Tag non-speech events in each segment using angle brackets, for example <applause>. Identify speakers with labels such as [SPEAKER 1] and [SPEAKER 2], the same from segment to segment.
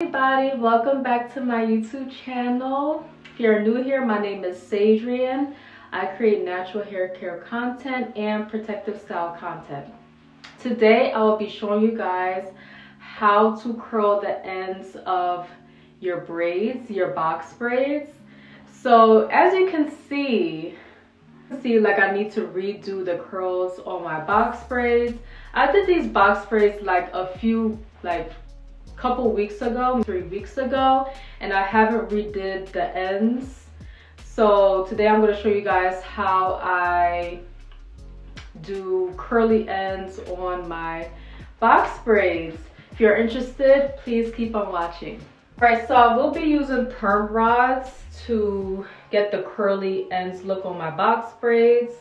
[SPEAKER 1] everybody welcome back to my youtube channel. If you're new here my name is Sadrian. I create natural hair care content and protective style content. Today I will be showing you guys how to curl the ends of your braids your box braids. So as you can see see like I need to redo the curls on my box braids. I did these box braids like a few like couple weeks ago, three weeks ago, and I haven't redid the ends. So today I'm gonna show you guys how I do curly ends on my box braids. If you're interested, please keep on watching. All right, so I will be using perm rods to get the curly ends look on my box braids.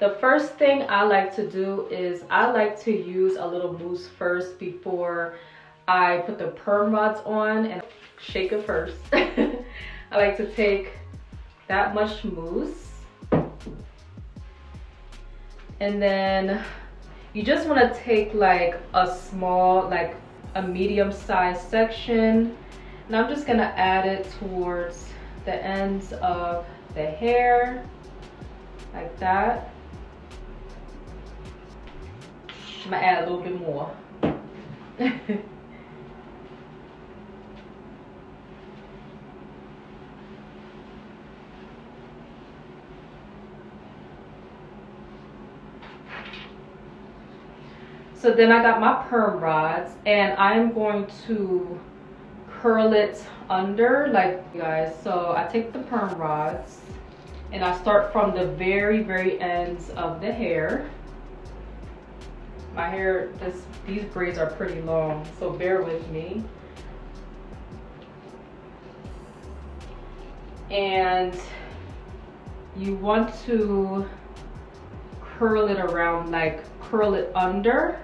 [SPEAKER 1] The first thing I like to do is I like to use a little mousse first before I put the perm rods on and shake it first. <laughs> I like to take that much mousse. And then you just want to take like a small, like a medium sized section. And I'm just going to add it towards the ends of the hair like that. I'm gonna add a little bit more. <laughs> So then I got my perm rods and I'm going to curl it under like you guys. So I take the perm rods and I start from the very, very ends of the hair. My hair, this, these braids are pretty long, so bear with me. And you want to curl it around, like curl it under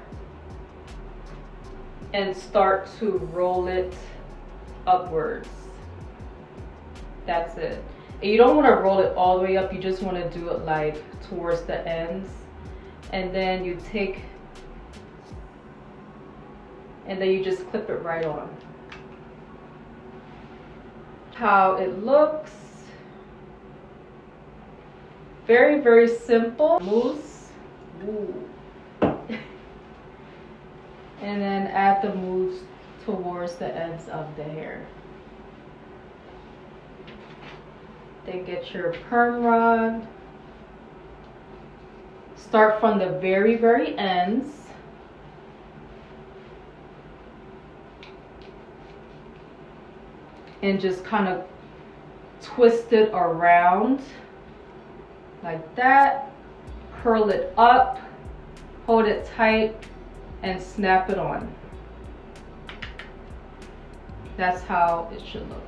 [SPEAKER 1] and start to roll it upwards. That's it. And you don't want to roll it all the way up. You just want to do it like towards the ends. And then you take, and then you just clip it right on. How it looks. Very, very simple. Mousse. And then add the mousse towards the ends of the hair. Then get your perm rod. Start from the very, very ends. And just kind of twist it around like that. Curl it up, hold it tight, and snap it on. That's how it should look.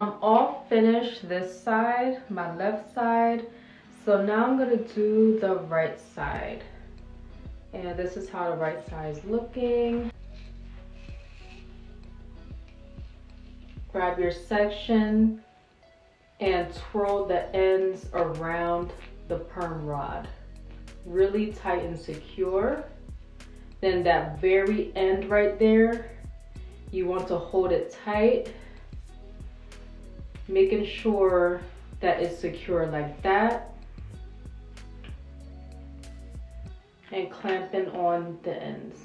[SPEAKER 1] I'm all finished this side, my left side. So now I'm gonna do the right side. And this is how the right side is looking. Grab your section and twirl the ends around the perm rod. Really tight and secure. Then that very end right there, you want to hold it tight, making sure that it's secure like that. And clamping on the ends.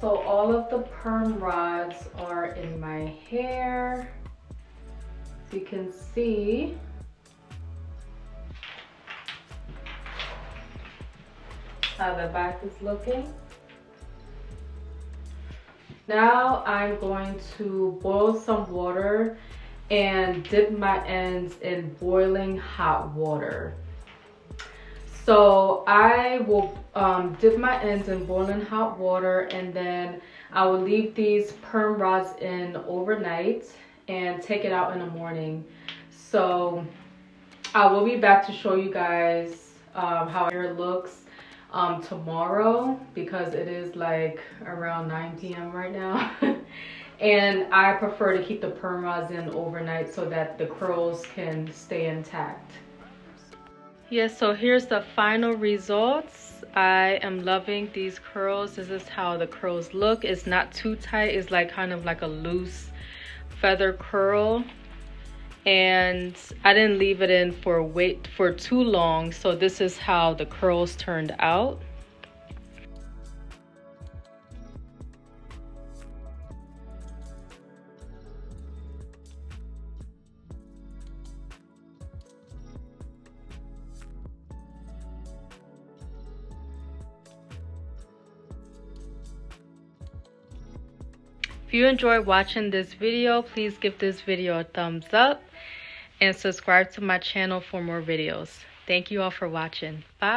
[SPEAKER 1] So all of the perm rods are in my hair. So you can see how the back is looking. Now I'm going to boil some water and dip my ends in boiling hot water. So I will um, dip my ends in boiling hot water and then I will leave these perm rods in overnight and take it out in the morning. So I will be back to show you guys um, how hair looks um, tomorrow because it is like around 9 p.m. right now. <laughs> and I prefer to keep the perm rods in overnight so that the curls can stay intact. Yes, so here's the final results. I am loving these curls. This is how the curls look. It's not too tight. It's like kind of like a loose feather curl. And I didn't leave it in for wait for too long. So this is how the curls turned out. You enjoyed watching this video, please give this video a thumbs up and subscribe to my channel for more videos. Thank you all for watching. Bye.